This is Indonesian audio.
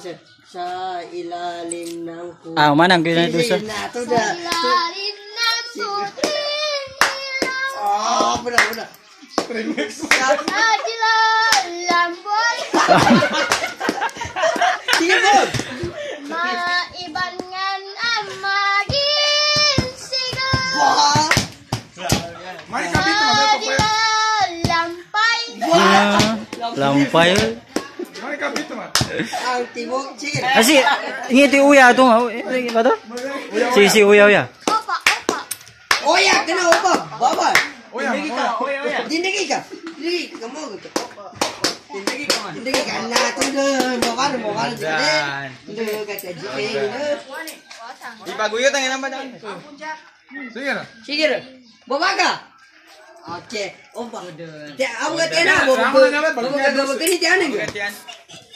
Sa ilalim ng puti. Ah, umanang na ito sa. Ilalim ng ilaw. Oh, benar, benar. Nagila lamboy. Sige, Bob. Maiban ngan ang maging sigaw. Lampay. Ah, lampay. Ang timog. Sige. Kasi, ingiti uya ito nga. Eh, Ba to? Si, si uya uya. Opa, opa. Oya, kena apa? Baba. Dindigi ka. Dindigi ka. Dindigi ka mo. Dindigi ka. Dindigi ka. Na, ang ilang ba dyan? Sige na. Baba ka. Oke, opa. Baba ka